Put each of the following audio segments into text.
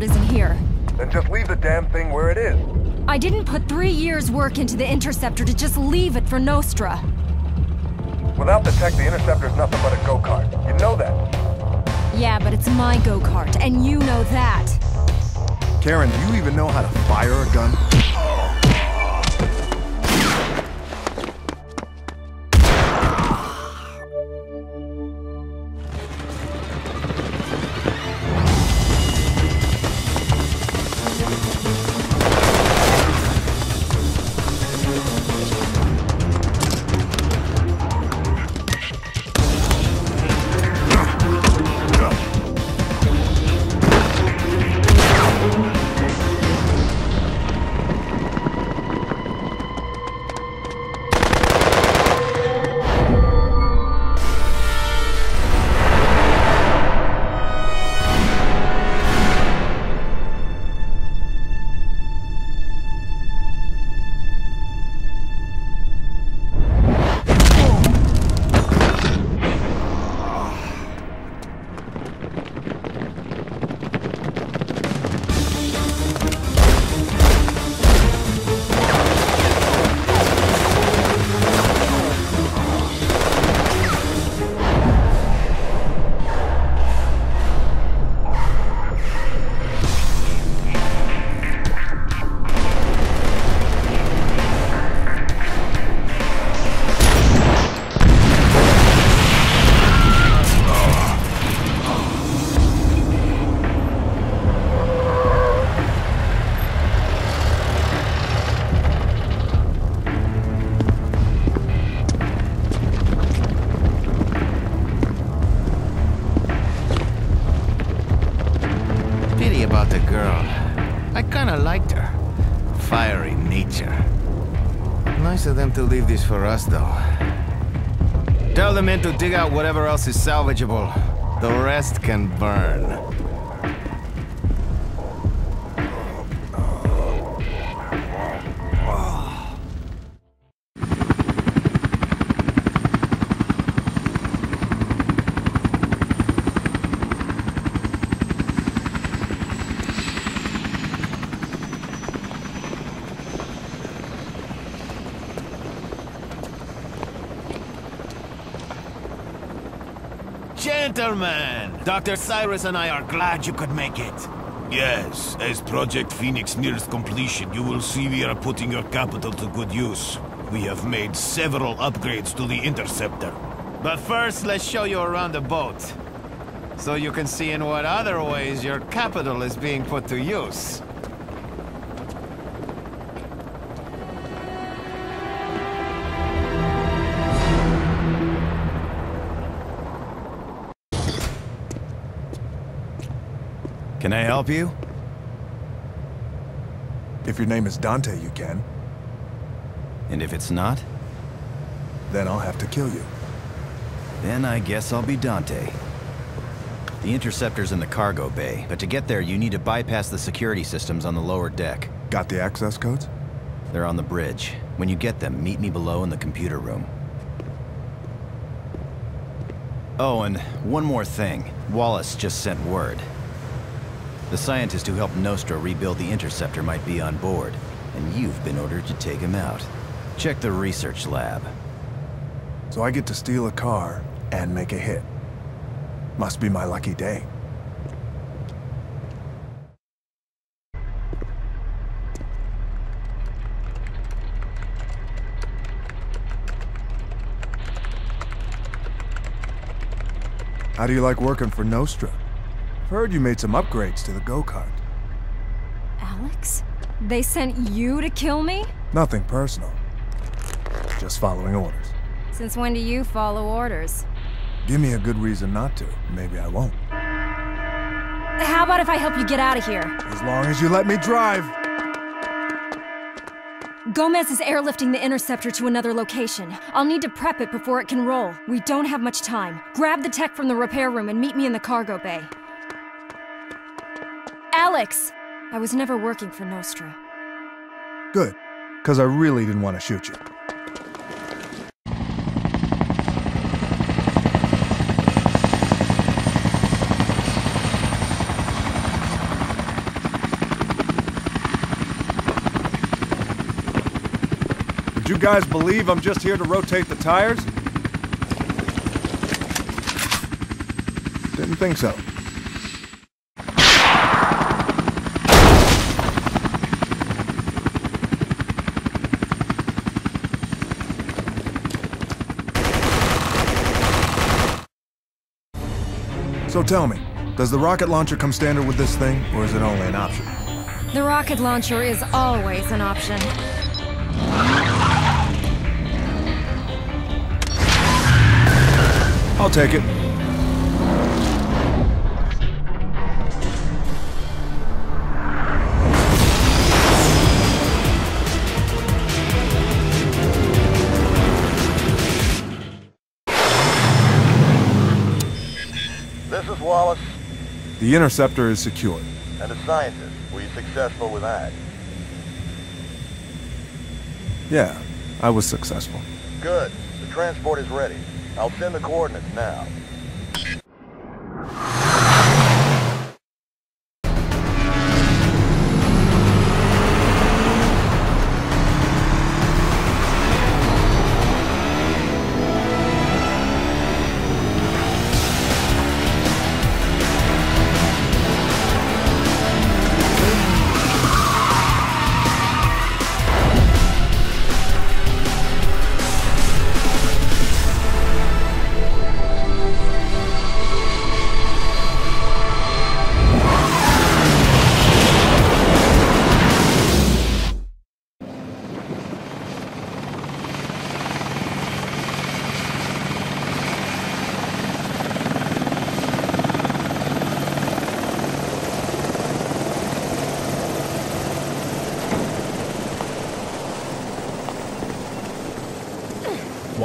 the isn't here. Then just leave the damn thing where it is. I didn't put three years' work into the Interceptor to just leave it for Nostra. Without the tech, the Interceptor's nothing but a go-kart. You know that. Yeah, but it's my go-kart, and you know that. Karen, do you even know how to fire a gun? This for us, though. Tell the men to dig out whatever else is salvageable. The rest can burn. Gentlemen, Dr. Cyrus and I are glad you could make it. Yes, as Project Phoenix nears completion, you will see we are putting your capital to good use. We have made several upgrades to the Interceptor. But first, let's show you around the boat. So you can see in what other ways your capital is being put to use. Help you? If your name is Dante, you can. And if it's not, Then I'll have to kill you. then I guess I'll be Dante. The interceptor's in the cargo bay, but to get there you need to bypass the security systems on the lower deck. Got the access codes? They're on the bridge. When you get them, meet me below in the computer room. Oh, and one more thing. Wallace just sent word. The scientist who helped Nostra rebuild the interceptor might be on board, and you've been ordered to take him out. Check the research lab. So I get to steal a car and make a hit. Must be my lucky day. How do you like working for Nostra? I heard you made some upgrades to the go-kart. Alex? They sent you to kill me? Nothing personal. Just following orders. Since when do you follow orders? Give me a good reason not to. Maybe I won't. How about if I help you get out of here? As long as you let me drive. Gomez is airlifting the interceptor to another location. I'll need to prep it before it can roll. We don't have much time. Grab the tech from the repair room and meet me in the cargo bay. Alex! I was never working for Nostra. Good, because I really didn't want to shoot you. Would you guys believe I'm just here to rotate the tires? Didn't think so. So tell me, does the rocket launcher come standard with this thing, or is it only an option? The rocket launcher is always an option. I'll take it. The interceptor is secure. and a scientist. Were you successful with that? Yeah, I was successful. Good. The transport is ready. I'll send the coordinates now.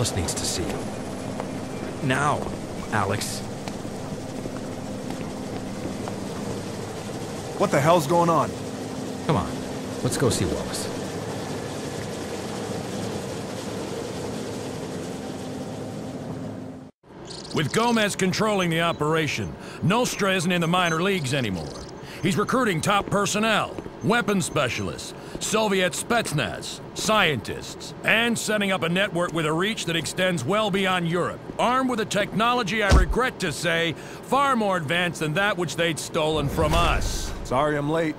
Wallace needs to see you. Now, Alex. What the hell's going on? Come on. Let's go see Wallace. With Gomez controlling the operation, Nostra isn't in the minor leagues anymore. He's recruiting top personnel, weapons specialists, Soviet Spetsnaz, scientists, and setting up a network with a reach that extends well beyond Europe, armed with a technology I regret to say, far more advanced than that which they'd stolen from us. Sorry I'm late.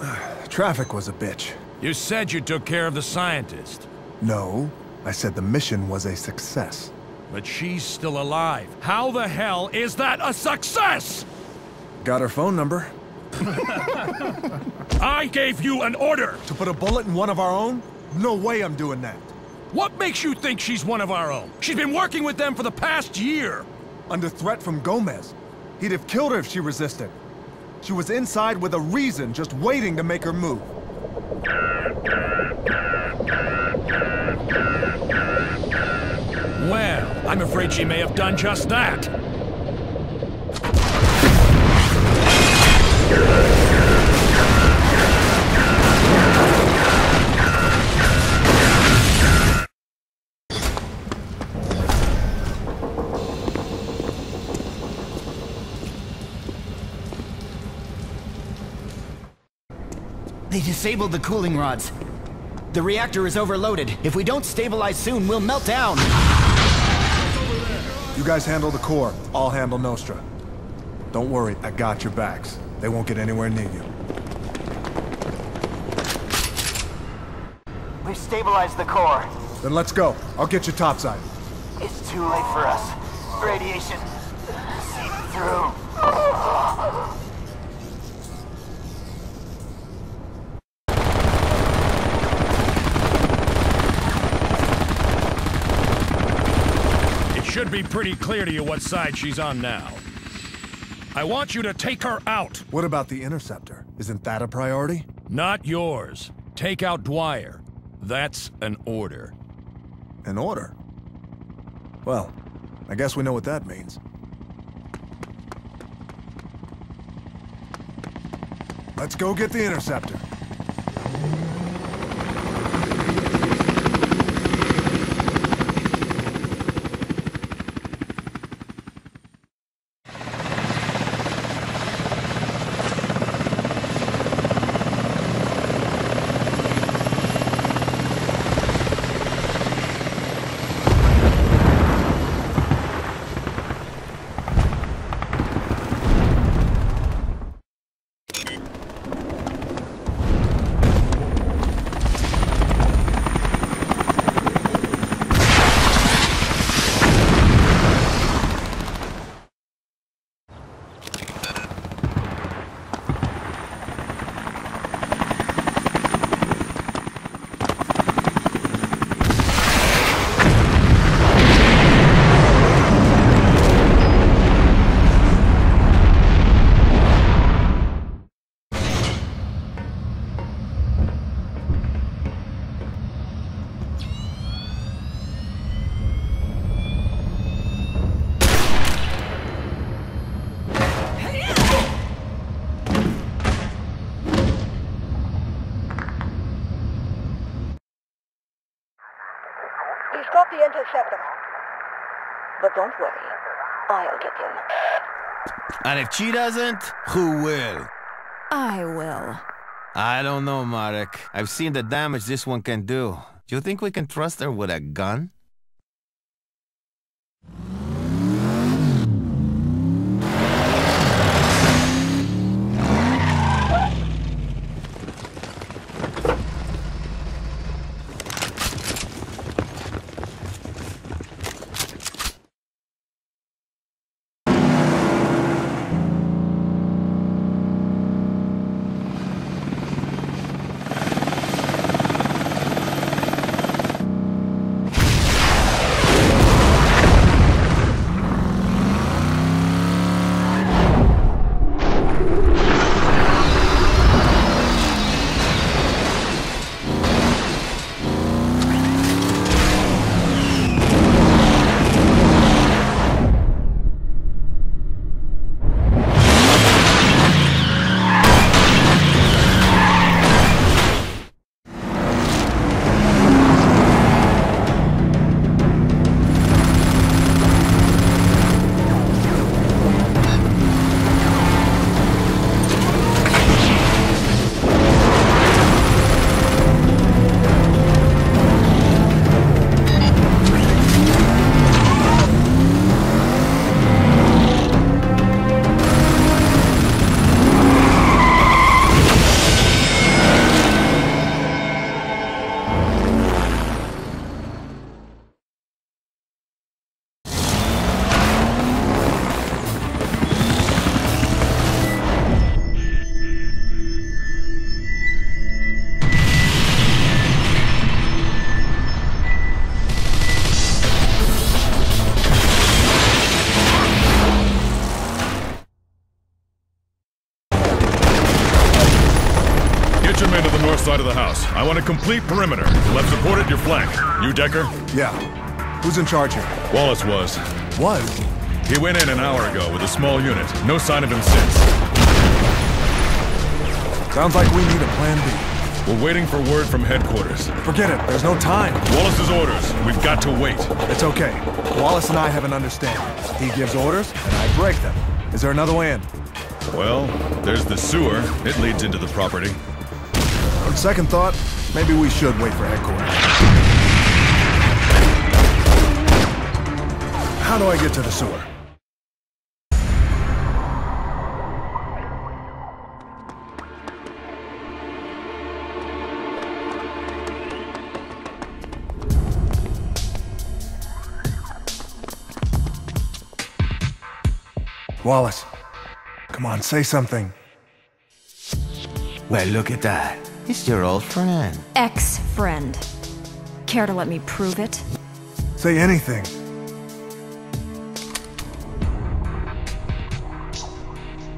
Traffic was a bitch. You said you took care of the scientist, No, I said the mission was a success. But she's still alive. How the hell is that a success? Got her phone number. I gave you an order! To put a bullet in one of our own? No way I'm doing that. What makes you think she's one of our own? She's been working with them for the past year. Under threat from Gomez. He'd have killed her if she resisted. She was inside with a reason, just waiting to make her move. Well, I'm afraid she may have done just that. They disabled the cooling rods. The reactor is overloaded. If we don't stabilize soon, we'll melt down. You guys handle the core. I'll handle Nostra. Don't worry, I got your backs. They won't get anywhere near you. We've stabilized the core. Then let's go. I'll get you topside. It's too late for us. Radiation through. Should be pretty clear to you what side she's on now. I want you to take her out, What about the Interceptor? Isn't that a priority? not yours. Take out Dwyer. That's an order. An order? Well, I guess we know what that means. Let's go get the Interceptor. The interceptor. But don't worry, I'll get him. And if she doesn't, who will? I will. I don't know, Marek. I've seen the damage this one can do. Do you think we can trust her with a gun? Complete perimeter. Left support at your flank. You, Decker? Yeah. Who's in charge here? Wallace was. Was? He went in an hour ago with a small unit. No sign of him since. Sounds like we need a plan B. We're waiting for word from headquarters. Forget it. There's no time. Wallace's orders. We've got to wait. It's okay. Wallace and I have an understanding. He gives orders, and I break them. Is there another way in? Well, there's the sewer. It leads into the property. On second thought, maybe we should wait for headquarters. How do I get to the sewer? Wallace, come on, say something. Well, look at that. It's your old friend. Ex friend. Care to let me prove it? Say anything.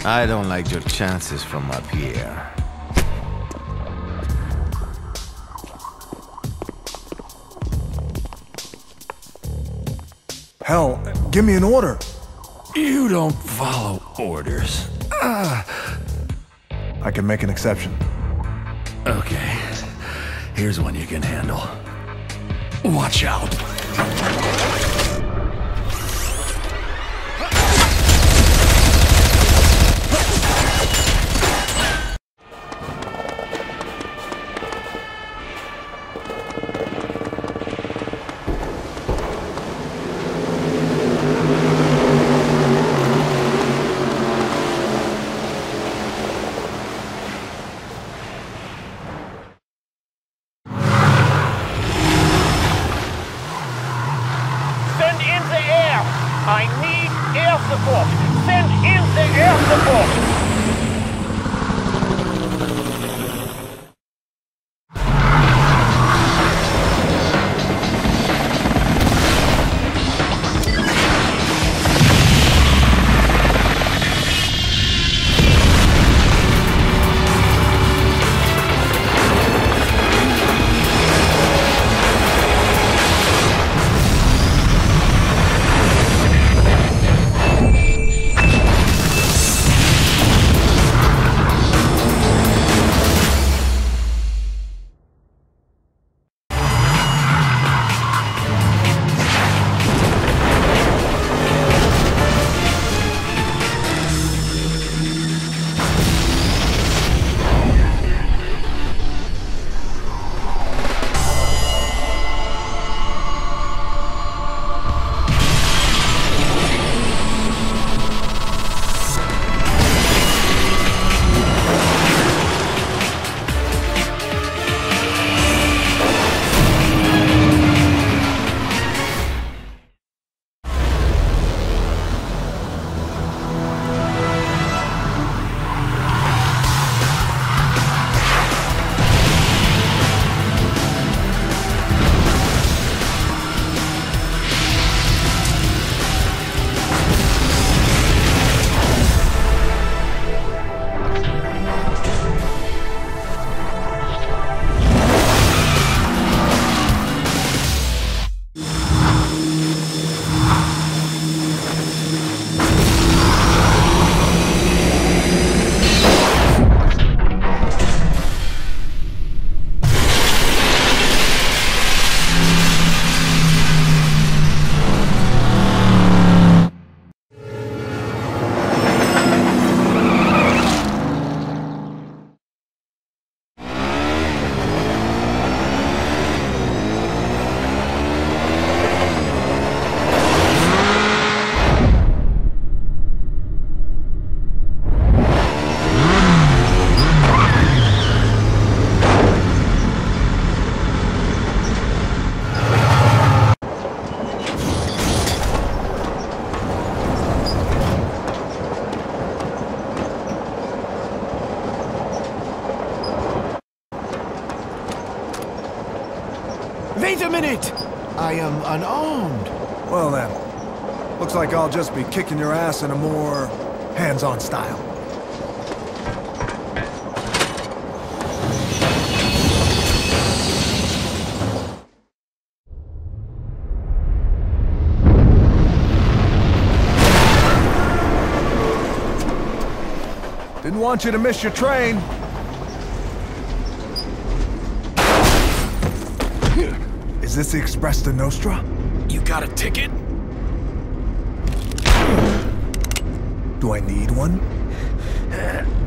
I don't like your chances from up here. Hell, give me an order. You don't follow orders. Ah. I can make an exception. Okay. Here's one you can handle. Watch out. Wait! I am unarmed. Well then, looks like I'll just be kicking your ass in a more hands-on style. Didn't want you to miss your train. Is this the Express to Nostra? You got a ticket? Do I need one?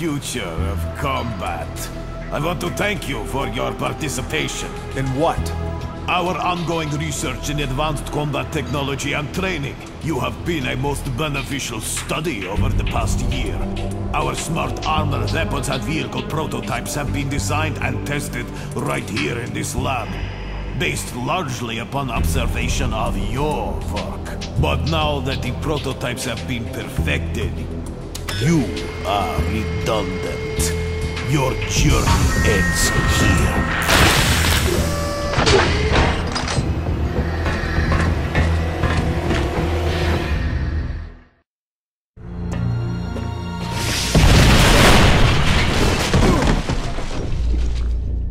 future of combat. I want to thank you for your participation. In what? Our ongoing research in advanced combat technology and training. You have been a most beneficial study over the past year. Our smart armor, weapons and vehicle prototypes have been designed and tested right here in this lab. Based largely upon observation of your work. But now that the prototypes have been perfected, you are redundant. Your journey ends here.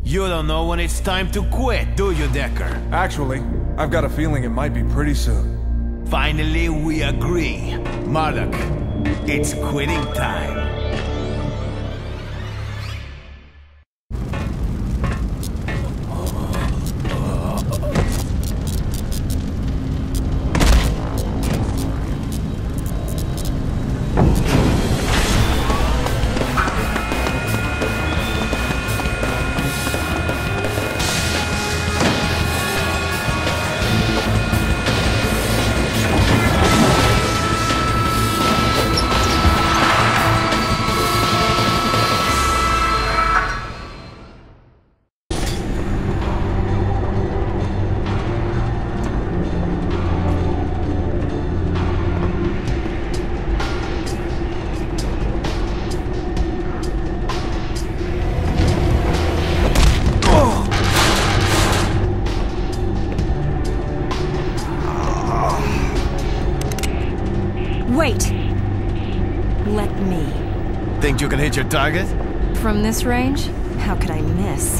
You don't know when it's time to quit, do you, Decker? Actually, I've got a feeling it might be pretty soon. Finally, we agree. Marduk, it's quitting time. From this range? How could I miss?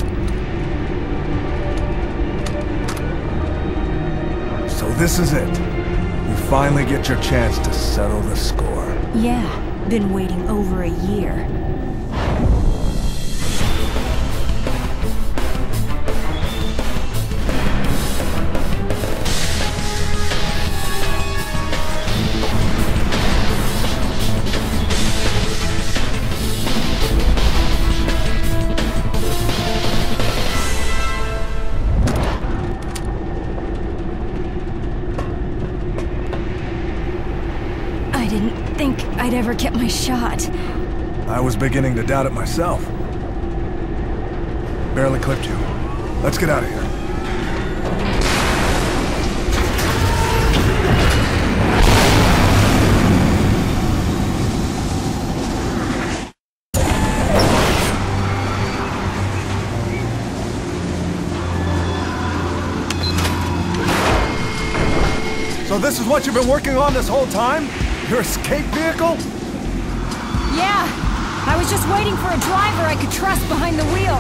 So this is it. You finally get your chance to settle the score. Yeah, been waiting over a year. Beginning to doubt it myself. Barely clipped you. Let's get out of here. So this is what you've been working on this whole time? Your escape vehicle? Yeah, I was just waiting for a driver I could trust behind the wheel.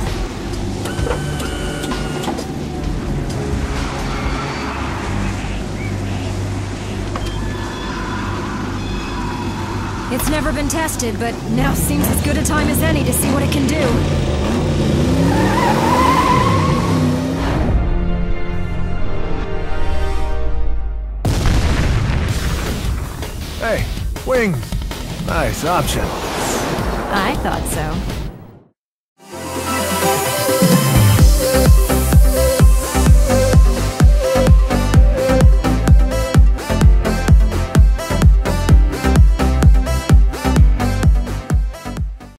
It's never been tested, but now seems as good a time as any to see what it can do. Hey, wings. Nice option. I thought so.